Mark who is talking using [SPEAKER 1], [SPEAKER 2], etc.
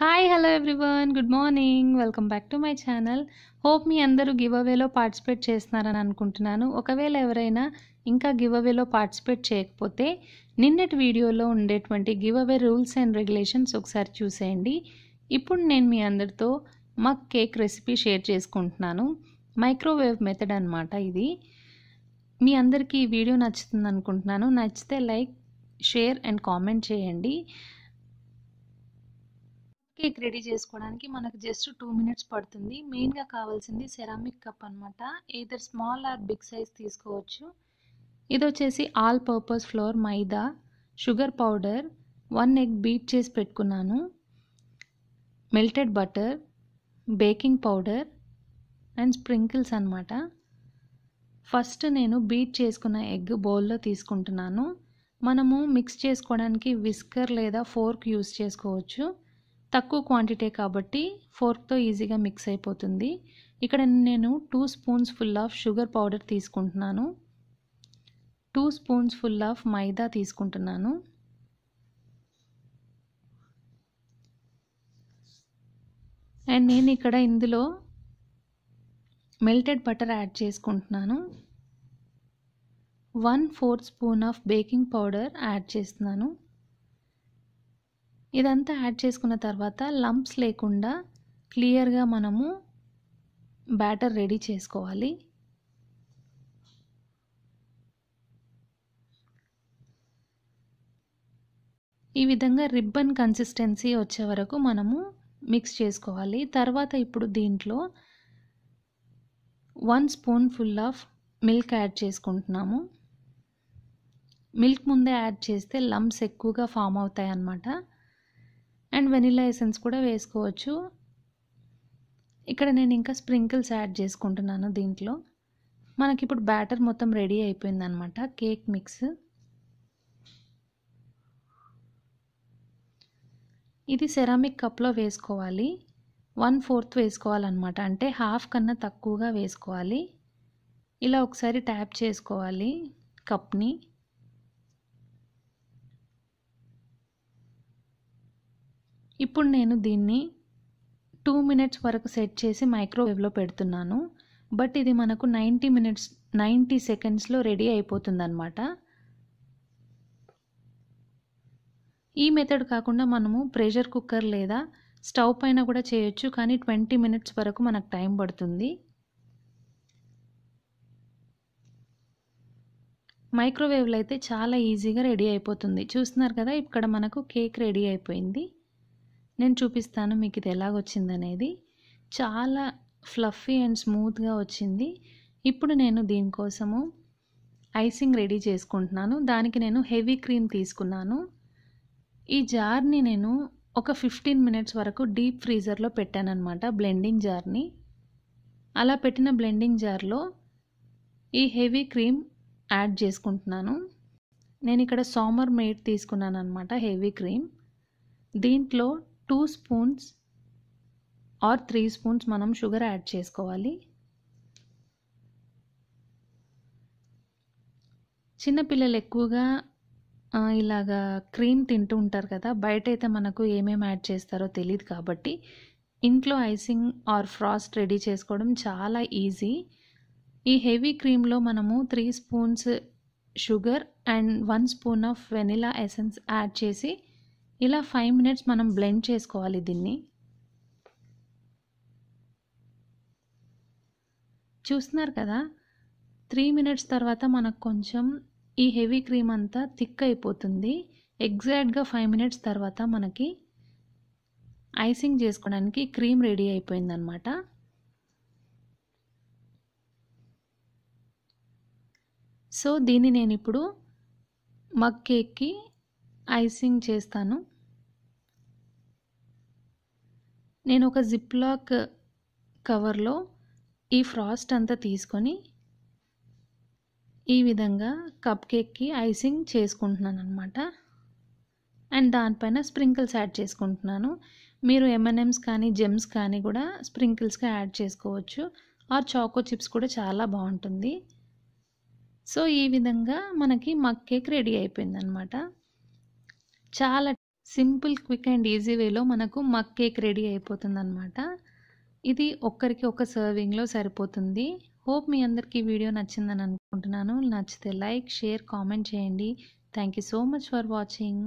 [SPEAKER 1] Hi hello everyone good morning welcome back to my channel hope మీ అందరూ give అవేలో participate చేస్తున్నారని అనుకుంటున్నాను. ఒకవేళ ఎవరైనా ఇంకా గివ్ అవేలో పార్టిసిపేట్ చేయకపోతే నిన్నటి వీడియోలో ఉండేటువంటి give away rules and regulations ఒకసారి చూసేయండి. ఇప్పుడు నేను మీ అందరితో మగ్ కేక్ రెసిపీ షేర్ చేసుకుంటున్నాను. మైక్రోవేవ్ మెథడ్ అనమాట ఇది. మీ అందరికీ ఈ వీడియో నచ్చుతుంది అనుకుంటున్నాను నచ్చితే లైక్ షేర్ అండ్ కామెంట్ చేయండి. కేక్ రెడీ చేసుకోవడానికి మనకు జస్ట్ టూ మినిట్స్ పడుతుంది. మెయిన్గా కావాల్సింది సెరామిక్ కప్ అనమాట either small or big size తీసుకోవచ్చు. ఇది వచ్చేసి all purpose flour maida sugar powder one egg beat చేసి పెట్టుకున్నాను. Melted butter baking powder and sprinkles అనమాట ఫస్ట్ నేను బీట్ చేసుకున్న ఎగ్ బౌల్లో తీసుకుంటున్నాను. మనము మిక్స్ చేసుకోవడానికి విస్కర్ లేదా ఫోర్క్ యూస్ చేసుకోవచ్చు. తక్కువ క్వాంటిటీ కాబట్టి ఫోర్క్తో ఈజీగా మిక్స్ అయిపోతుంది. ఇక్కడ నేను two spoons full of sugar powder తీసుకుంటున్నాను. Two spoons full of maida తీసుకుంటున్నాను. అండ్ నేను ఇక్కడ ఇందులో మెల్టెడ్ బటర్ యాడ్ చేసుకుంటున్నాను. One fourth spoon of baking powder add చేస్తున్నాను. ఇదంతా యాడ్ చేసుకున్న తర్వాత లంప్స్ లేకుండా క్లియర్గా మనము బ్యాటర్ రెడీ చేసుకోవాలి. ఈ విధంగా రిబ్బన్ కన్సిస్టెన్సీ వచ్చే వరకు మనము మిక్స్ చేసుకోవాలి. తర్వాత ఇప్పుడు దీంట్లో one spoon full of milk add చేసుకుంటున్నాము. మిల్క్ ముందే యాడ్ చేస్తే లంప్స్ ఎక్కువగా ఫామ్ అవుతాయి అన్నమాట అండ్ వెనిలా ఎసెన్స్ కూడా వేసుకోవచ్చు. ఇక్కడ నేను ఇంకా స్ప్రింకిల్స్ యాడ్ చేసుకుంటున్నాను దీంట్లో. మనకి ఇప్పుడు బ్యాటర్ మొత్తం రెడీ అయిపోయింది అనమాట కేక్ మిక్స్. ఇది సెరామిక్ కప్లో వేసుకోవాలి. వన్ ఫోర్త్ వేసుకోవాలన్నమాట అంటే హాఫ్ కన్నా తక్కువగా వేసుకోవాలి. ఇలా ఒకసారి ట్యాప్ చేసుకోవాలి కప్ని. ఇప్పుడు నేను దీన్ని టూ మినిట్స్ వరకు సెట్ చేసి మైక్రోవేవ్లో పెడుతున్నాను. బట్ ఇది మనకు నైంటీ మినిట్స్ నైంటీ సెకండ్స్లో రెడీ అయిపోతుందన్నమాట. ఈ మెథడ్ కాకుండా మనము ప్రెషర్ కుక్కర్ లేదా స్టవ్ పైన కూడా చేయొచ్చు కానీ ట్వంటీ మినిట్స్ వరకు మనకు టైం పడుతుంది. మైక్రోవేవ్లో అయితే చాలా ఈజీగా రెడీ అయిపోతుంది. చూస్తున్నారు కదా ఇక్కడ మనకు కేక్ రెడీ అయిపోయింది. నేను చూపిస్తాను మీకు ఇది ఎలాగొచ్చిందనేది చాలా ఫ్లఫీ అండ్ స్మూత్గా వచ్చింది. ఇప్పుడు నేను దీనికోసము ఐసింగ్ రెడీ చేసుకుంటున్నాను. దానికి నేను హెవీ క్రీమ్ తీసుకున్నాను. ఈ జార్ని నేను ఒక ఫిఫ్టీన్ మినిట్స్ వరకు డీప్ ఫ్రీజర్లో పెట్టానన్నమాట బ్లెండింగ్ జార్ని. అలా పెట్టిన బ్లెండింగ్ జార్లో ఈ హెవీ క్రీమ్ యాడ్ చేసుకుంటున్నాను. నేను ఇక్కడ సామర్ మేడ్ తీసుకున్నాను అనమాట హెవీ క్రీమ్. దీంట్లో two spoons or three spoons మనం షుగర్ యాడ్ చేసుకోవాలి. చిన్నపిల్లలు ఎక్కువగా ఇలాగా క్రీమ్ తింటూ ఉంటారు కదా బయట అయితే మనకు ఏమేమి యాడ్ చేస్తారో తెలియదు కాబట్టి ఇంట్లో ఐసింగ్ ఆర్ ఫ్రాస్ట్ రెడీ చేసుకోవడం చాలా ఈజీ. ఈ హెవీ క్రీమ్లో మనము three spoons sugar and one spoon of vanilla essence add చేసి ఇలా ఫైవ్ మినిట్స్ మనం బ్లెండ్ చేసుకోవాలి దీన్ని. చూస్తున్నారు కదా? త్రీ మినిట్స్ తర్వాత మనకు కొంచెం ఈ హెవీ క్రీమ్ అంతా థిక్ అయిపోతుంది. ఎగ్జాక్ట్గా ఫైవ్ మినిట్స్ తర్వాత మనకి ఐసింగ్ చేసుకోవడానికి క్రీమ్ రెడీ అయిపోయిందనమాట సో దీన్ని నేను ఇప్పుడు మగ్ కేక్కి ఐసింగ్ చేస్తాను. నేను ఒక జిప్ లాక్ కవర్లో ఈ ఫ్రాస్ట్ అంతా తీసుకొని ఈ విధంగా కప్ కేక్కి ఐసింగ్ చేసుకుంటున్నాను అనమాట అండ్ దానిపైన స్ప్రింకిల్స్ యాడ్ చేసుకుంటున్నాను. మీరు ఎంఎన్ఎమ్స్ కానీ జెమ్స్ కానీ కూడా స్ప్రింకిల్స్గా యాడ్ చేసుకోవచ్చు. ఆర్ చాకో చిప్స్ కూడా చాలా బాగుంటుంది. సో ఈ విధంగా మనకి మగ్ కేక్ రెడీ అయిపోయింది అనమాట చాలా సింపుల్ క్విక్ అండ్ ఈజీ వేలో మనకు మగ్ కేక్ రెడీ అయిపోతుంది అనమాట ఇది ఒక్కరికి ఒక సర్వింగ్లో సరిపోతుంది. హోప్ మీ అందరికీ వీడియో నచ్చిందని అనుకుంటున్నాను. నచ్చితే లైక్ షేర్ కామెంట్ చేయండి. Thank you so much for watching.